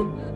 Woo!